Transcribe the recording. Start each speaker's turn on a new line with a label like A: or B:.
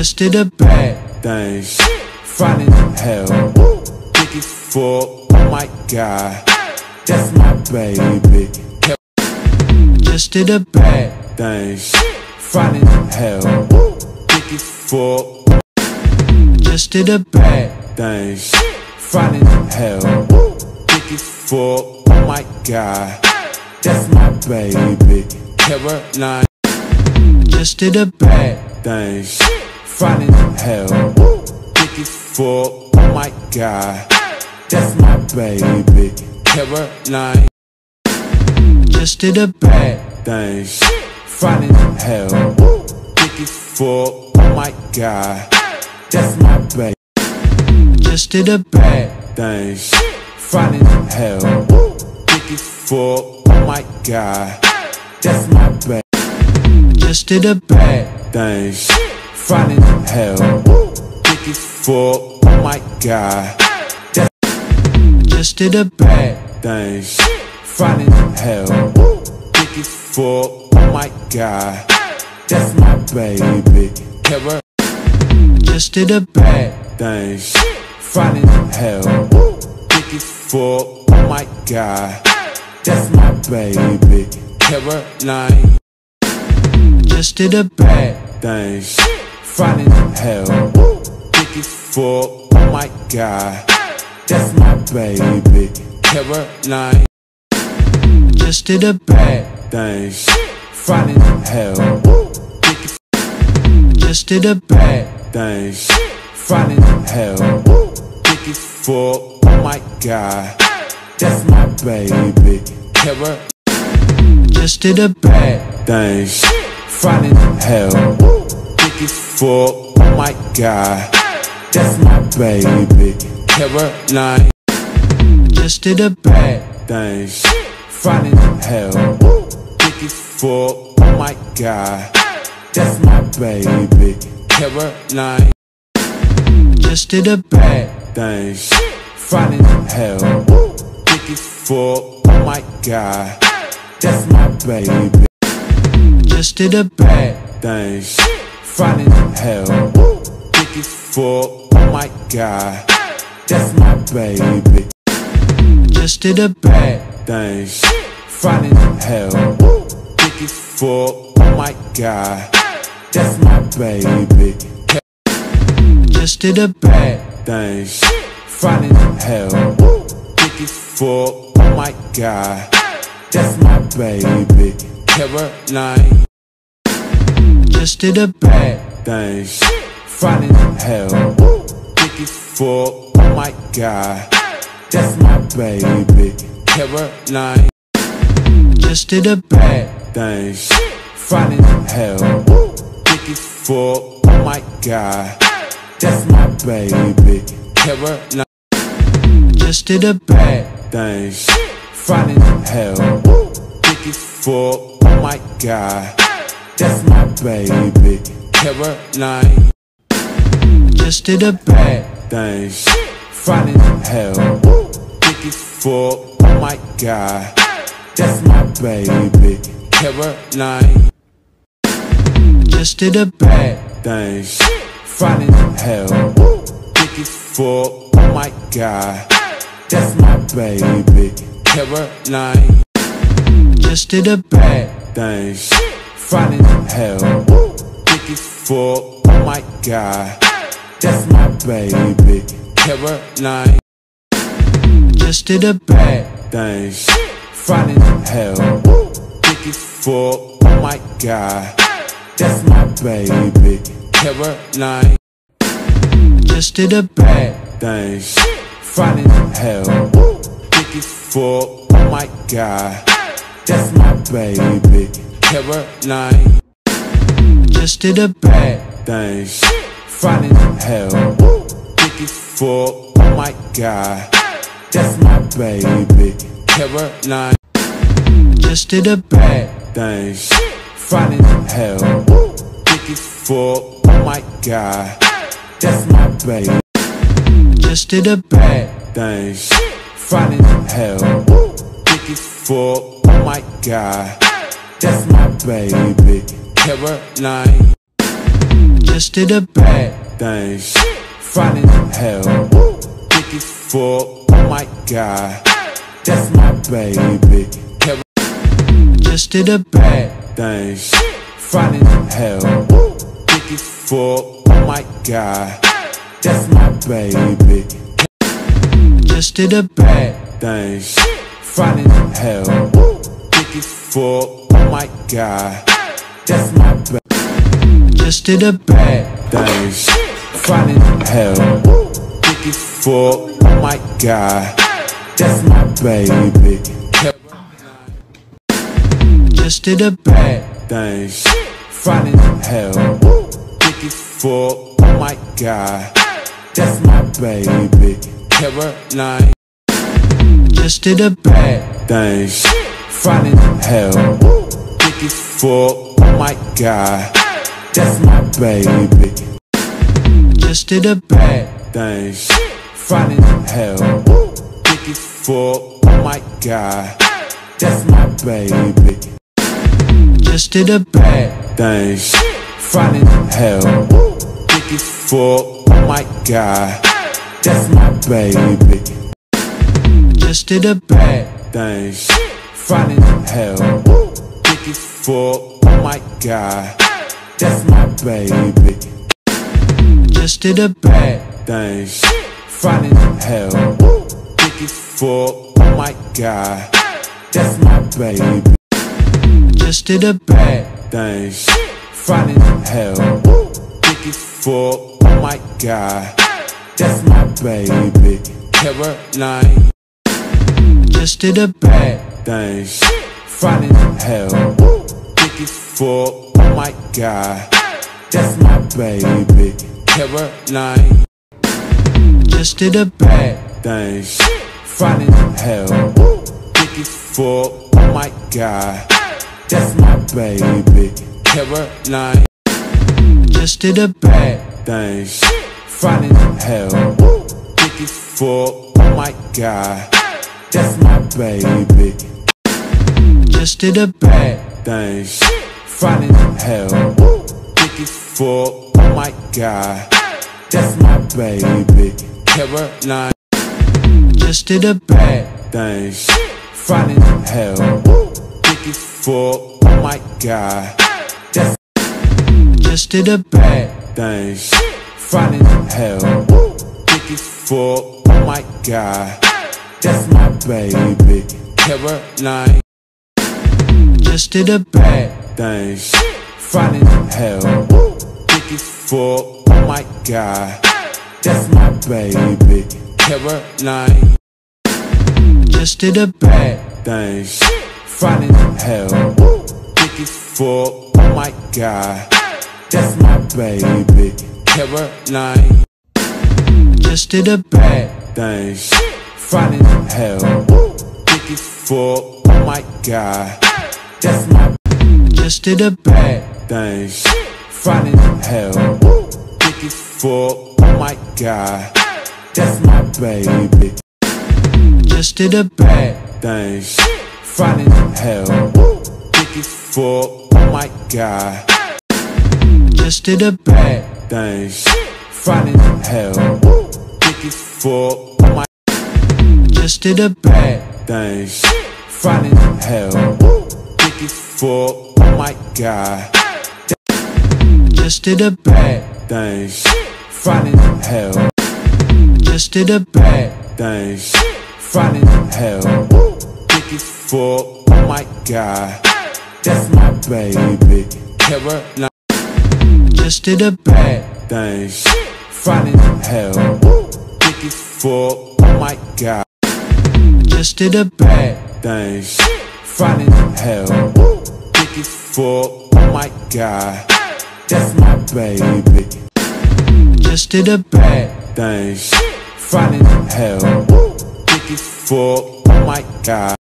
A: Just did a bad thing. Fine as hell. Thick as fuck. Oh my god. That's my baby. Just did a bad thing. Fine as hell. Thick as fuck. Just did a bad thing. Fine as hell. Thick as fuck. Oh my god. That's my baby. Caroline. Just did a bad thing. Fine as hell. Thick as fuck. Oh my god. That's my baby. Caroline. Just did a bad thing. Fine as hell. Thick as fuck. Oh my god. That's my baby. Just did a bad thing. Fine as hell. Thick as fuck. Oh my god. That's my baby. Just did a bad thing. Fine hell. Thick as fuck. Oh my god. That's just did a bad thing. Fine hell. Thick as fuck. Oh my god. That's my baby. Caroline. Just did a bad thing. Fine hell. Thick as fuck. Oh my god. That's my baby. Caroline. Just did a bad thing. As hell. Thick as fuck. Oh my god. That's my baby. Caroline. Just did a bad thing. Fine as hell. Thick as just did a bad thing. As hell. Thick as fuck. Oh my god. That's my baby. Caroline. Just did a bad thing. Fine as hell. As fuck. Oh my god. That's my baby. Caroline. Just did a bad thing. Fine as hell. Thick as fuck. Oh my god. That's my baby. Caroline. Just did a bad thing. Fine as hell. Thick as fuck. Oh my god. That's my baby. Just did a bad thing. As hell. Thick as fuck. Oh my god. That's my baby. Just did a bad thing. As hell. Thick as fuck. Oh my god. That's my baby. Just did a bad thing. As hell. Thick as fuck. Oh my god. That's my baby. Caroline. Just did a bad thing. As hell. Thick as fuck. Oh my god. That's my baby. Caroline. Just did a bad thing. As hell. Thick as fuck. Oh my god. That's my baby. Caroline. Just did a bad thing. As hell. Thick as fuck. Oh my god. That's my baby. Caroline. Just did a bad thing. Fine as hell. Thick as fuck. Oh my god. That's my baby. Caroline. Just did a bad thing. Fine as hell. Thick as fuck. Oh my god. That's my baby. Caroline. Just did a bad thing. Fine as hell. Thick as fuck. Oh my god. That's my baby. Caroline. Just did a bad thing. Fine as hell. Thick as fuck. Oh my god. That's my baby. Caroline. Just did a bad thing. Fine as hell. Thick as fuck. Oh my god. That's my baby. Caroline. Just did a bad thing. Fine as hell. Thick as fuck. Oh my god. That's my baby. Caroline. Just did a bad thing. Fine as hell. Thick as fuck. Oh my god. That's my baby. Just did a bad thing. Fine as hell. Thick as fuck. Oh my god. That's my baby. Caroline. Just did a bad thing. As hell. Thick as fuck. Oh my god. That's my baby. Just did a bad thing. As hell. Thick as fuck. Oh my god. That's my baby. Just did a bad thing. As hell. Thick as fuck. My god. That's my baby. Just did a bad thing. As hell. Thick as fuck. Oh my god. That's my baby. Just did a bad thing. As hell. Thick as fuck. Oh my god. That's my baby. Caroline. Just did a bad thing. As hell. Thick as fuck. Oh my god. That's my baby. Just did a bad thing. As hell. Thick as fuck. Oh my god. That's my baby. Just did a bad thing. As hell. Thick as fuck. Oh my god. That's my baby. Just did a bad thing. Fine as hell. Thick as fuck. Oh my god. That's my baby. Just did a bad thing. Fine as hell. Thick as fuck. Oh my god. That's my baby. Just did a bad thing. Fine as hell. Thick as fuck. Oh my god. That's my baby. Caroline. Just did a bad thing. Fine as hell. Thick as fuck. Oh my god. That's my baby. Caroline. Just did a bad thing. Fine as hell. Thick as fuck. Oh my god. That's my baby. Caroline. Just did a bad thing. Fine as hell. Thick as fuck. Oh my god. That's my baby. Just did a bad thing. Fine as hell. Thick as fuck. Oh my god. That's my baby. Caroline. Just did a bad thing. Fine as hell. Thick as fuck. Oh my god. That's just did a bad thing. Fine as hell. Thick as fuck. Oh my god. That's my baby. Caroline. Just did a bad thing. Fine as hell. Thick as fuck. Oh my god. That's my baby. Caroline. Just did a bad thing. Fine as hell. Thick as fuck. Oh my god. That's my baby. Caroline. Just did a bad thing. Fine as hell. Thick as fuck. Oh my god. That's my. Just did a bad thing. Fine as hell. Thick as fuck. Oh my god. That's my baby. Just did a bad thing. Fine as hell. Thick as fuck. Oh my god. Just did a bad thing. Fine as hell. Thick as fuck. Just did a bad thing. Fine hell. Thick as fuck. Oh my god. Just did a bad thing. Fine hell. Just did a bad thing. Fine hell. Thick as fuck. Oh my god. That's my baby. Caroline. Just did a bad thing. Fine hell. Thick as fuck. Oh my god. Just did a bad thing. Fine as hell. Thick as fuck. Oh my god. That's my baby. Just did a bad thing. Fine as hell. Thick as fuck. Oh my god.